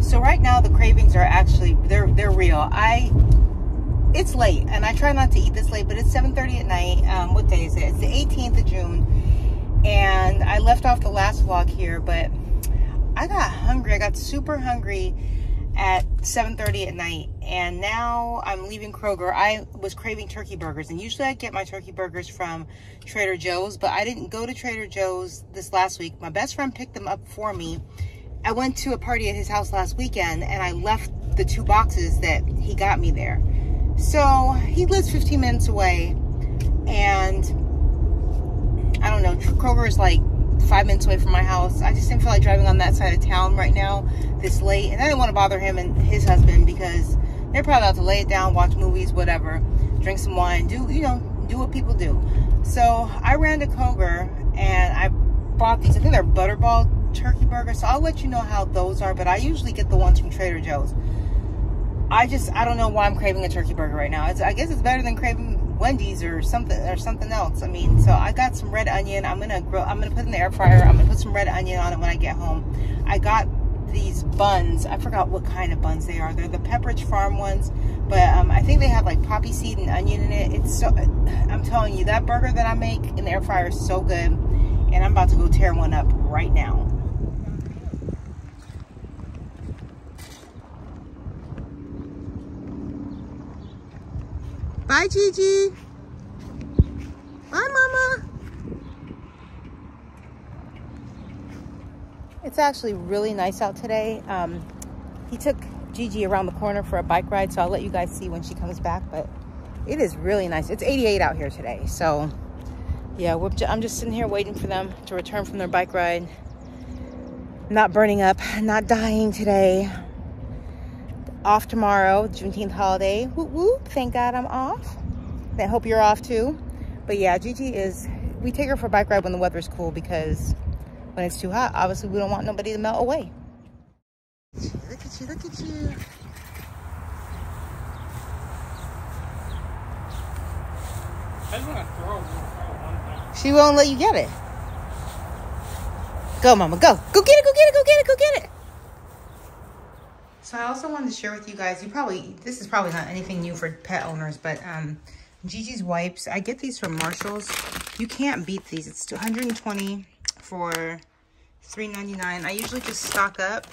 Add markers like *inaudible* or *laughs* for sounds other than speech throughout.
So right now the cravings are actually they're they're real. I it's late and I try not to eat this late, but it's 7:30 at night. Um, what day is it? It's the 18th of June, and I left off the last vlog here, but I got hungry. I got super hungry at 7.30 at night and now I'm leaving Kroger. I was craving turkey burgers and usually I get my turkey burgers from Trader Joe's but I didn't go to Trader Joe's this last week. My best friend picked them up for me. I went to a party at his house last weekend and I left the two boxes that he got me there. So he lives 15 minutes away and I don't know, Kroger is like five minutes away from my house. I just didn't feel like driving on that side of town right now this late. And I didn't want to bother him and his husband because they're probably about to lay it down, watch movies, whatever, drink some wine, do, you know, do what people do. So I ran to Kroger and I bought these. I think they're Butterball turkey burgers. So I'll let you know how those are. But I usually get the ones from Trader Joe's. I just, I don't know why I'm craving a turkey burger right now. It's, I guess it's better than craving Wendy's or something or something else. I mean, so I got some red onion. I'm gonna grill. I'm gonna put in the air fryer. I'm gonna put some red onion on it when I get home. I got these buns. I forgot what kind of buns they are. They're the Pepperidge Farm ones, but um, I think they have like poppy seed and onion in it. It's so. I'm telling you, that burger that I make in the air fryer is so good, and I'm about to go tear one up right now. Bye, Gigi. Bye, Mama. It's actually really nice out today. Um, he took Gigi around the corner for a bike ride, so I'll let you guys see when she comes back, but it is really nice. It's 88 out here today, so yeah, I'm just sitting here waiting for them to return from their bike ride. Not burning up, not dying today off tomorrow, Juneteenth holiday. Whoop whoop. Thank God I'm off. I hope you're off too. But yeah, Gigi is, we take her for a bike ride when the weather's cool because when it's too hot, obviously we don't want nobody to melt away. Look at you, look at you. She won't let you get it. Go, mama, go. Go get it, go get it, go get it, go get it. So I also wanted to share with you guys, you probably, this is probably not anything new for pet owners, but um, Gigi's wipes, I get these from Marshall's. You can't beat these. It's 120 for $3.99. I usually just stock up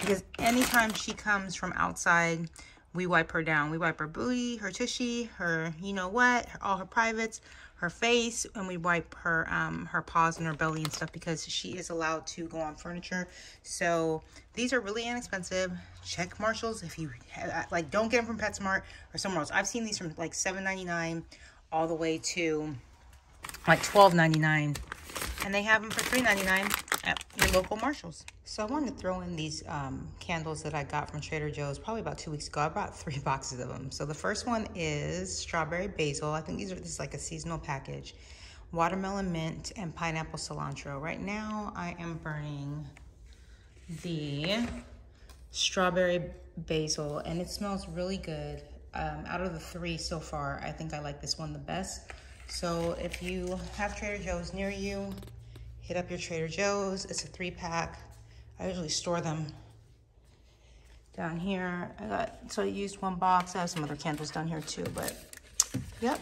because anytime she comes from outside, we wipe her down. We wipe her booty, her tushy, her you know what, all her privates her face and we wipe her um, her paws and her belly and stuff because she is allowed to go on furniture. So these are really inexpensive. Check Marshalls if you have, like don't get them from PetSmart or somewhere else. I've seen these from like $7.99 all the way to like $12.99 and they have them for $3.99 at your local Marshalls. So I wanted to throw in these um, candles that I got from Trader Joe's probably about two weeks ago. I bought three *laughs* boxes of them. So the first one is strawberry basil. I think these are this is like a seasonal package. Watermelon mint and pineapple cilantro. Right now I am burning the strawberry basil and it smells really good. Um, out of the three so far, I think I like this one the best. So if you have Trader Joe's near you, hit up your Trader Joe's. It's a three pack. I usually store them down here. I got, so I used one box. I have some other candles down here too, but yep.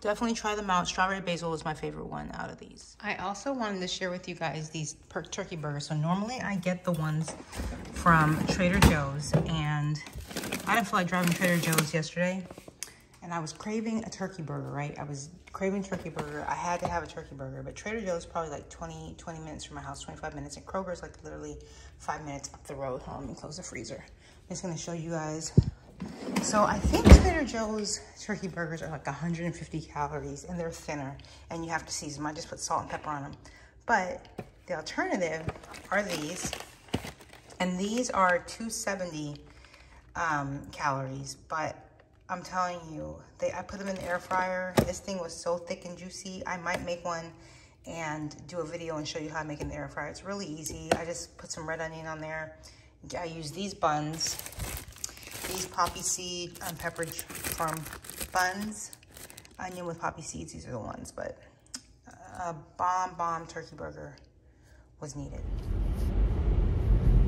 Definitely try them out. Strawberry basil is my favorite one out of these. I also wanted to share with you guys these turkey burgers. So normally I get the ones from Trader Joe's and I didn't feel like driving Trader Joe's yesterday and I was craving a turkey burger, right? I was craving turkey burger. I had to have a turkey burger, but Trader Joe's probably like 20, 20 minutes from my house, 25 minutes, and Kroger's like literally five minutes up the road. Hold on, let me close the freezer. I'm just gonna show you guys. So I think Trader Joe's turkey burgers are like 150 calories and they're thinner and you have to season them. I just put salt and pepper on them. But the alternative are these, and these are 270 um, calories, but I'm telling you, they I put them in the air fryer. This thing was so thick and juicy. I might make one and do a video and show you how I make it in the air fryer. It's really easy. I just put some red onion on there. I use these buns, these poppy seed um, and Pepperidge Farm buns, onion with poppy seeds. These are the ones, but a bomb, bomb turkey burger was needed.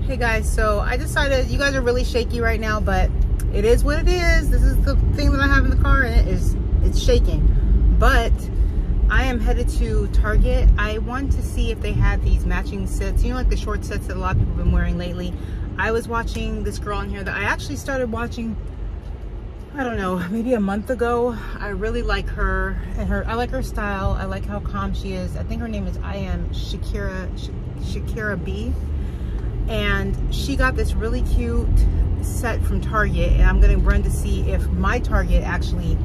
Hey guys, so I decided you guys are really shaky right now, but it is what it is. This is the thing that I have in the car and it is it's shaking. But I am headed to Target. I want to see if they have these matching sets. You know like the short sets that a lot of people have been wearing lately. I was watching this girl in here that I actually started watching I don't know, *laughs* maybe a month ago. I really like her and her I like her style. I like how calm she is. I think her name is I am Shakira Shakira B and she got this really cute set from Target and I'm gonna run to see if my Target actually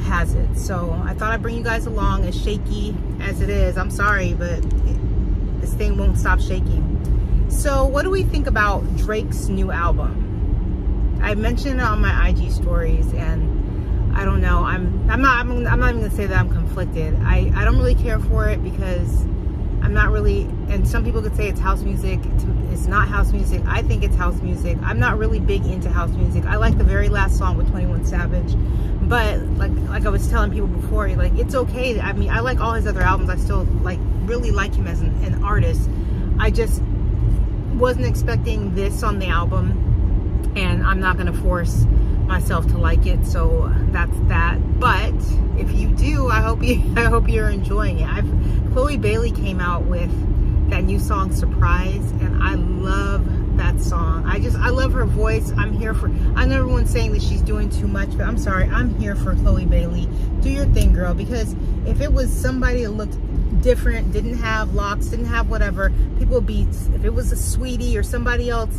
has it. So I thought I'd bring you guys along as shaky as it is. I'm sorry, but it, this thing won't stop shaking. So what do we think about Drake's new album? I mentioned it on my IG stories and I don't know. I'm I'm not I'm, I'm not even gonna say that I'm conflicted. I, I don't really care for it because I'm not really, and some people could say it's house music. It's not house music. I think it's house music. I'm not really big into house music. I like the very last song with 21 Savage, but like like I was telling people before, like it's okay. I mean, I like all his other albums. I still like really like him as an, an artist. I just wasn't expecting this on the album, and I'm not gonna force myself to like it so that's that but if you do i hope you *laughs* i hope you're enjoying it i've chloe bailey came out with that new song surprise and i love that song. I just i love her voice. I'm here for i know everyone's saying that she's doing too much but i'm sorry. I'm here for chloe bailey. Do your thing girl because if it was somebody that looked different didn't have locks didn't have whatever people would be if it was Saweetie or somebody else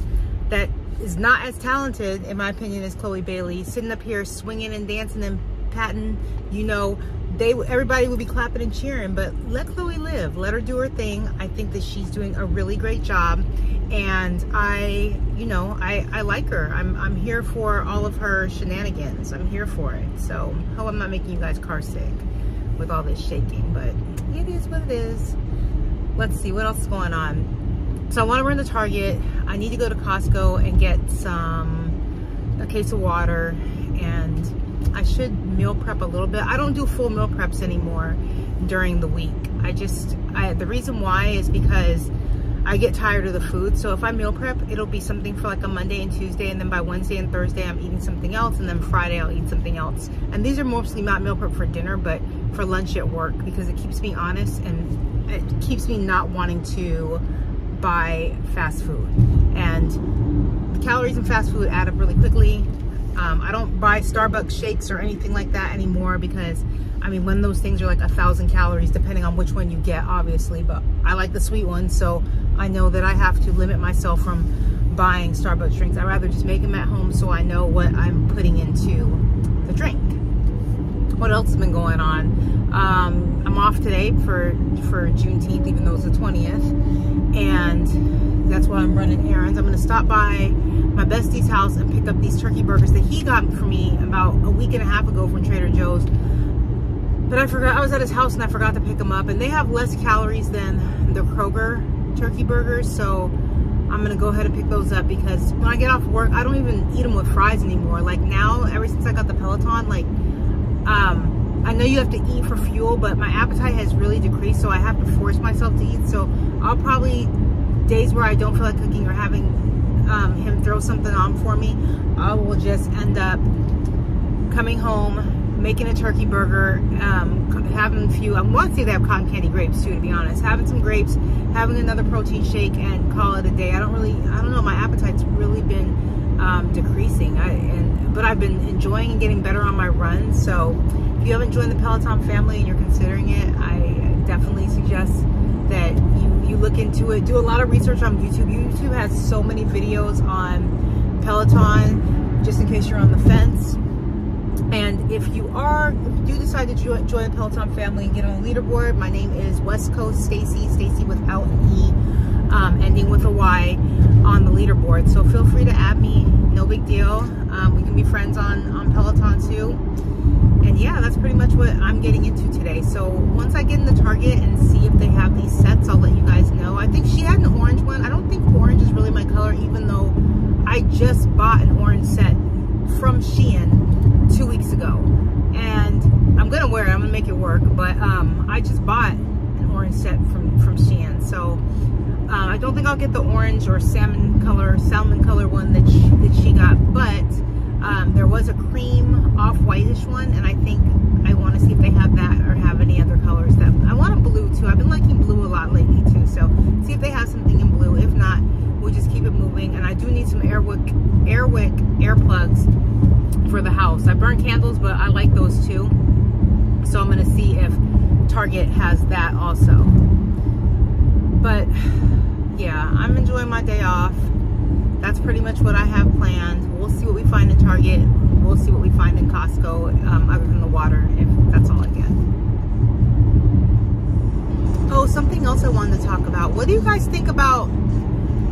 that is not as talented, in my opinion, as Chloe Bailey, sitting up here swinging and dancing and patting, you know, they everybody would be clapping and cheering, but let Chloe live. Let her do her thing. I think that she's doing a really great job. And I, you know, I, I like her. I'm, I'm here for all of her shenanigans. I'm here for it. So hope I'm not making you guys car sick with all this shaking, but it is what it is. Let's see what else is going on. So I want to run to Target. I need to go to Costco and get some, a case of water and I should meal prep a little bit. I don't do full meal preps anymore during the week. I just, I, the reason why is because I get tired of the food. So if I meal prep, it'll be something for like a Monday and Tuesday, and then by Wednesday and Thursday, I'm eating something else, and then Friday, I'll eat something else. And these are mostly not meal prep for dinner, but for lunch at work because it keeps me honest and it keeps me not wanting to buy fast food. And the calories in fast food add up really quickly. Um, I don't buy Starbucks shakes or anything like that anymore because, I mean, when those things are like a thousand calories, depending on which one you get, obviously. But I like the sweet ones, so I know that I have to limit myself from buying Starbucks drinks. I'd rather just make them at home so I know what I'm putting into the drink. What else has been going on? Um, I'm off today for, for Juneteenth, even though it's the 20th and that's why I'm running errands. I'm gonna stop by my bestie's house and pick up these turkey burgers that he got for me about a week and a half ago from Trader Joe's. But I forgot, I was at his house and I forgot to pick them up and they have less calories than the Kroger turkey burgers. So I'm gonna go ahead and pick those up because when I get off work, I don't even eat them with fries anymore. Like now, ever since I got the Peloton, like, um, I know you have to eat for fuel, but my appetite has really decreased, so I have to force myself to eat. So I'll probably, days where I don't feel like cooking or having um, him throw something on for me, I will just end up coming home, making a turkey burger, um, having a few, I want to say they have cotton candy grapes too, to be honest. Having some grapes, having another protein shake, and call it a day. I don't really, I don't know, my appetite's really been um, decreasing. I, and But I've been enjoying and getting better on my runs, so if you haven't joined the Peloton family and you're considering it, I definitely suggest that you, you look into it. Do a lot of research on YouTube. YouTube has so many videos on Peloton, just in case you're on the fence. And if you are, if you do decide to join, the Peloton family and get on the leaderboard, my name is West Coast Stacy, Stacy without an E, um, ending with a Y on the leaderboard. So feel free to add me, no big deal. Um, we can be friends on, on Peloton too and yeah, that's pretty much what I'm getting into today. So once I get in the Target and see if they have these sets, I'll let you guys know. I think she had an orange one. I don't think orange is really my color, even though I just bought an orange set from Shein two weeks ago. And I'm gonna wear it, I'm gonna make it work. But um, I just bought orange set from, from Shein. So Uh, I don't think I'll get the orange or salmon color, salmon color one that she, that she got, but um, there was a cream off-whitish one, and I think I want to see if they have that or have any other colors. That I want a blue too. I've been liking blue a lot lately too, so see if they have something in blue. If not, we'll just keep it moving. And I do need some Airwick, Airwick air plugs for the house. I burn candles, but I like those too. So I'm gonna see if Target has that also. But yeah, I'm enjoying my day off. That's pretty much what I have planned. We'll see what we find in Target. We'll see what we find in Costco, um, other than the water, if that's all I get. Oh, something else I wanted to talk about. What do you guys think about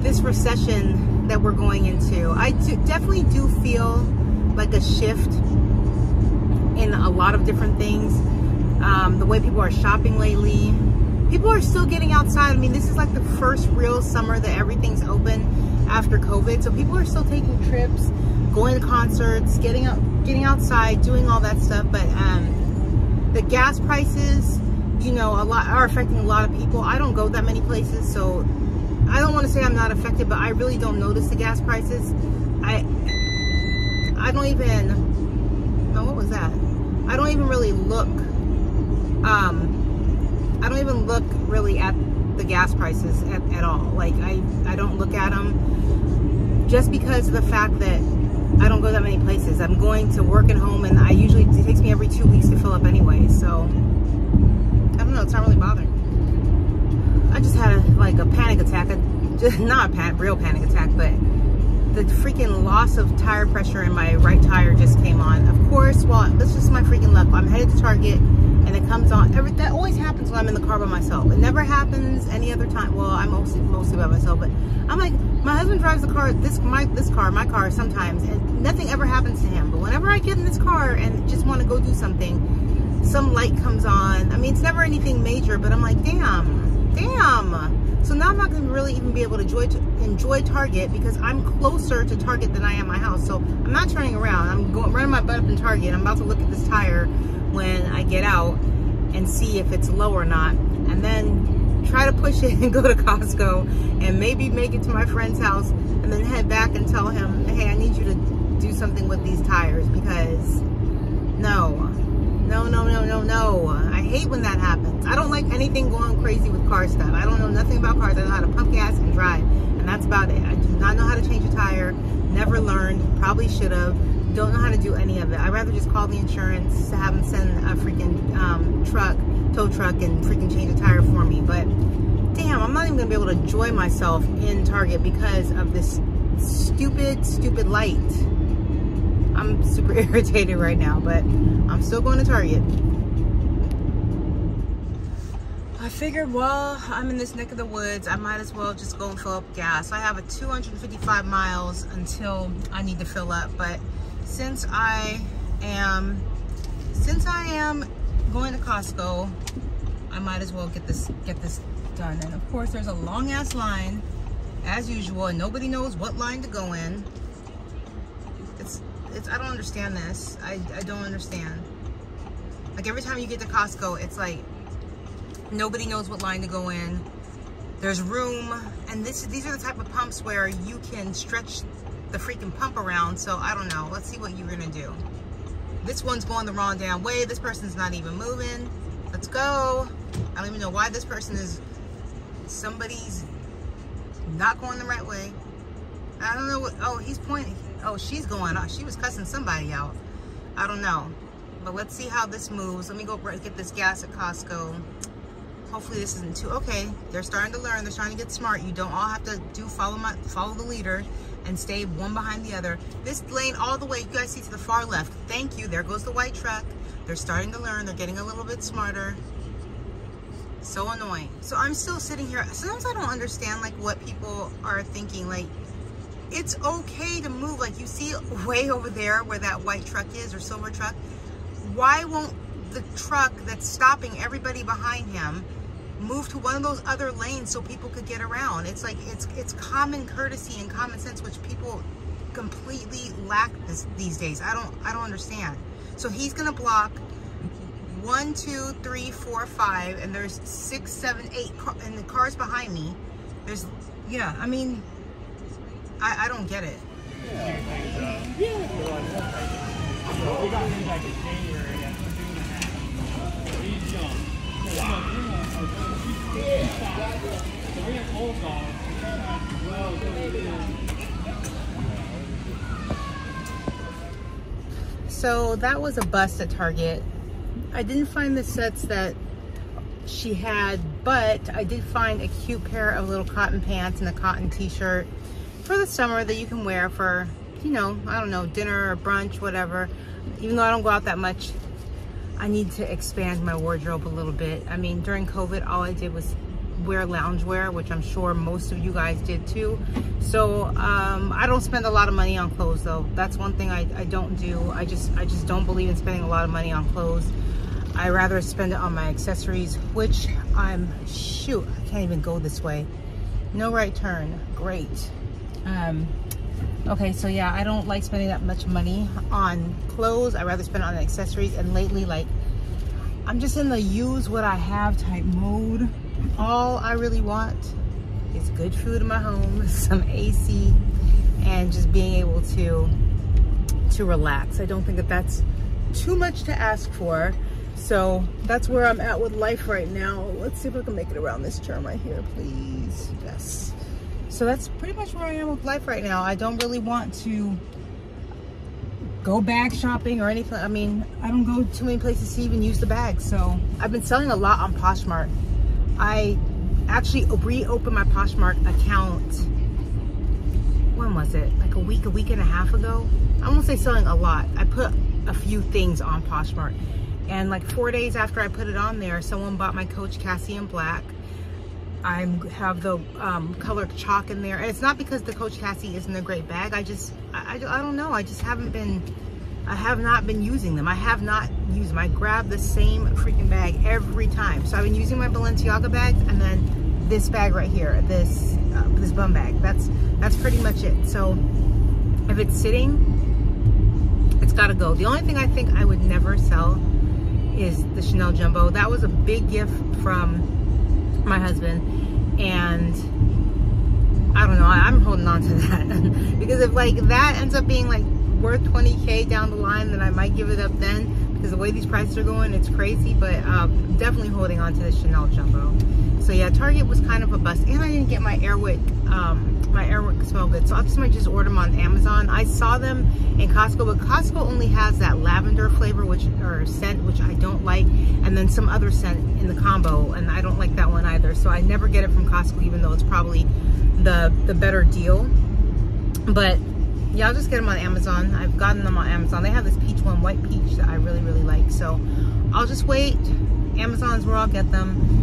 this recession that we're going into? I do, definitely do feel like a shift in a lot of different things. Um, the way people are shopping lately. People are still getting outside. I mean, this is like the first real summer that everything's open after COVID. So people are still taking trips, going to concerts, getting out, getting outside, doing all that stuff. But um, the gas prices, you know, a lot are affecting a lot of people. I don't go that many places, so I don't want to say I'm not affected, but I really don't notice the gas prices. I I don't even, no, what was that? I don't even really look, um, I don't even look really at the gas prices at, at all. Like, I, I don't look at them just because of the fact that I don't go that many places. I'm going to work and home, and I usually, it takes me every two weeks to fill up anyway, so, I don't know, it's not really bothering. me. I just had a, like a panic attack, a, *laughs* just, not a pan, real panic attack, but the freaking loss of tire pressure in my right tire just came on. Of course, well, that's just my freaking luck. I'm headed to Target and it comes on. Every, that always happens when I'm in the car by myself. It never happens any other time. Well, I'm mostly, mostly by myself, but I'm like, my husband drives the car, this, my, this car, my car sometimes, and nothing ever happens to him. But whenever I get in this car and just want to go do something, some light comes on. I mean, it's never anything major, but I'm like, damn, damn so now I'm not going to really even be able to enjoy, enjoy Target because I'm closer to Target than I am my house. So I'm not turning around. I'm going running my butt up in Target. I'm about to look at this tire when I get out and see if it's low or not. And then try to push *laughs* it and go to Costco and maybe make it to my friend's house and then head back and tell him, hey, I need you to do something with these tires because no, no, no, no, no, no. I hate when that happens. I don't like anything going crazy with car stuff. I don't know nothing about cars. I know how to pump gas and drive. And that's about it. I do not know how to change a tire. Never learned. Probably should have. Don't know how to do any of it. I'd rather just call the insurance have them send a freaking um, truck, tow truck, and freaking change a tire for me. But damn, I'm not even to be able to enjoy myself in Target because of this stupid, stupid light. I'm super *laughs* irritated right now, but I'm still going to Target. I figured while I'm in this neck of the woods, I might as well just go and fill up gas. I have a 255 miles until I need to fill up, but since I am, since I am going to Costco, I might as well get this, get this done. And of course, there's a long ass line as usual, and nobody knows what line to go in. It's it's I don't understand this. I, I don't understand. Like every time you get to Costco, it's like nobody knows what line to go in. There's room, and this these are the type of pumps where you can stretch the freaking pump around. So I don't know. Let's see what you're gonna do. This one's going the wrong damn way. This person's not even moving. Let's go. I don't even know why this person is somebody's not going the right way. I don't know what, oh, he's pointing. Oh, she's going. She was cussing somebody out. I don't know. But let's see how this moves. Let me go get this gas at Costco. Hopefully this isn't too, okay. They're starting to learn. They're starting to get smart. You don't all have to do follow my follow the leader and stay one behind the other. This lane all the way, you guys see to the far left. Thank you. There goes the white truck. They're starting to learn. They're getting a little bit smarter. So annoying. So I'm still sitting here. Sometimes I don't understand like what people are thinking. Like it's okay to move. Like you see way over there where that white truck is or silver truck. Why won't the truck that's stopping everybody behind him move to one of those other lanes so people could get around? It's like, it's, it's common courtesy and common sense, which people completely lack this, these days. I don't, I don't understand. So he's going to block one, two, three, four, five, and there's six, seven, eight, and the cars behind me There's, yeah, I mean, I, I don't get it. So that was a bust at Target. I didn't find the sets that she had, but I did find a cute pair of little cotton pants and a cotton t-shirt for the summer that you can wear for, you know, I don't know, dinner or brunch, whatever. Even though I don't go out that much, I need to expand my wardrobe a little bit. I mean, during COVID, all I did was wear loungewear, which I'm sure most of you guys did too. So um, I don't spend a lot of money on clothes though. That's one thing I, I don't do. I just I just don't believe in spending a lot of money on clothes. I rather spend it on my accessories, which I'm, shoot, I can't even go this way. No right turn, great. Um, okay, so yeah, I don't like spending that much money on clothes. I rather spend it on accessories. And lately, like, I'm just in the use what I have type mode. All I really want is good food in my home, *laughs* some AC, and just being able to to relax. I don't think that that's too much to ask for. So that's where I'm at with life right now. Let's see if I can make it around this turn right here, please. Yes. So that's pretty much where I am with life right now. I don't really want to go bag shopping or anything. I mean, I don't go too many places to even use the bags. So I've been selling a lot on Poshmark. I actually reopened my Poshmark account. When was it? Like a week, a week and a half ago? I won't say selling a lot. I put a few things on Poshmark and like four days after I put it on there, someone bought my Coach Cassie in black. I have the um, colored chalk in there. And it's not because the Coach Cassie isn't a great bag. I just, I, I, I don't know. I just haven't been, I have not been using them. I have not used them. I grab the same freaking bag every time. So I've been using my Balenciaga bags and then this bag right here, this, uh, this bum bag. That's, that's pretty much it. So if it's sitting, it's gotta go. The only thing I think I would never sell is the Chanel Jumbo. That was a big gift from my husband. And I don't know, I'm holding on to *laughs* that. because if like that ends up being like worth 20K down the line, then I might give it up then. Because the way these prices are going, it's crazy. But um, definitely holding on to the Chanel Jumbo. So yeah, Target was kind of a bust. And I didn't get my Airwick um, my Airwick smell good. So I just might just order them on Amazon. I saw them in Costco, but Costco only has that lavender flavor, which or scent, which I don't like, and then some other scent in the combo, and I don't like that one either. So I never get it from Costco, even though it's probably the the better deal. But yeah, I'll just get them on Amazon. I've gotten them on Amazon. They have this peach one, white peach, that I really, really like. So I'll just wait. Amazon's where I'll get them.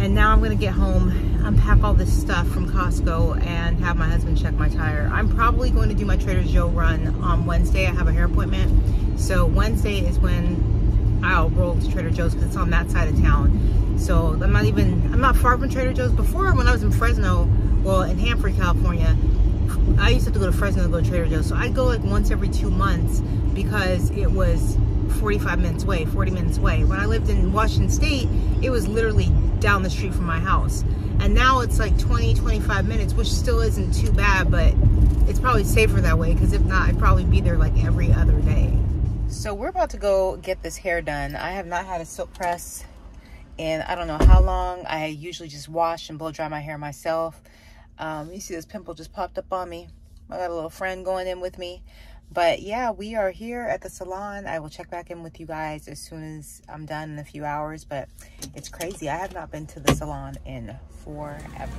And now I'm to get home unpack all this stuff from Costco and have my husband check my tire. I'm probably going to do my Trader Joe run on Wednesday. I have a hair appointment. So Wednesday is when I'll roll to Trader Joe's because it's on that side of town. So I'm not even, I'm not far from Trader Joe's. Before, when I was in Fresno, well, in Hanford, California, I used to have to go to Fresno to go to Trader Joe's. So I'd go like once every two months because it was 45 minutes away, 40 minutes away. When I lived in Washington State, it was literally down the street from my house. And now it's like 20, 25 minutes, which still isn't too bad, but it's probably safer that way because if not, I'd probably be there like every other day. So we're about to go get this hair done. I have not had a silk press in I don't know how long. I usually just wash and blow dry my hair myself. Um, you see this pimple just popped up on me. I got a little friend going in with me. But yeah, we are here at the salon. I will check back in with you guys as soon as I'm done in a few hours. But it's crazy. I have not been to the salon in forever.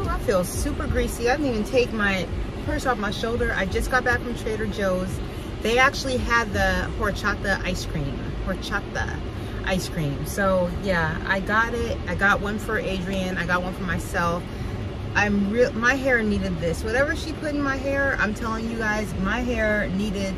I feel super greasy. I didn't even take my purse off my shoulder. I just got back from Trader Joe's. They actually had the horchata ice cream. Horchata ice cream. So yeah, I got it. I got one for Adrian. I got one for myself. I'm real. My hair needed this. Whatever she put in my hair, I'm telling you guys, my hair needed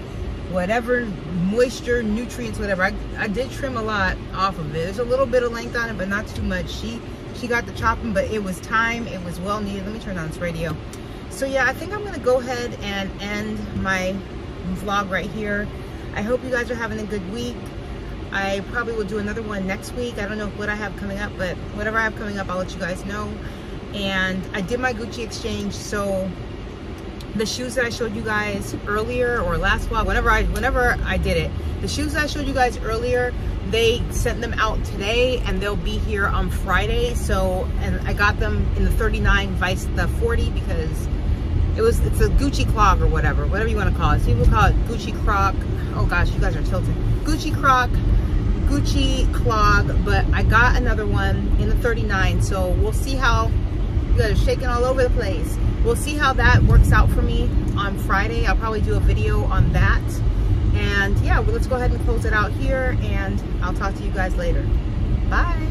whatever moisture, nutrients, whatever. I, I did trim a lot off of it. There's a little bit of length on it, but not too much. She she got the chopping, but it was time. It was well needed. Let me turn on this radio. So yeah, I think I'm gonna go ahead and end my vlog right here. I hope you guys are having a good week. I probably will do another one next week. I don't know what I have coming up, but whatever I have coming up, I'll let you guys know. And I did my Gucci exchange, so the shoes that I showed you guys earlier or last vlog, whenever I whenever I did it, the shoes I showed you guys earlier, they sent them out today and they'll be here on Friday. So, and I got them in the 39 vice the 40 because it was, it's a Gucci clog or whatever, whatever you want to call it. Some people call it Gucci croc. Oh gosh, you guys are tilted. Gucci croc, Gucci clog, but I got another one in the 39. So we'll see how, you guys are shaking all over the place. We'll see how that works out for me on Friday. I'll probably do a video on that. And yeah, well, let's go ahead and close it out here and I'll talk to you guys later. Bye.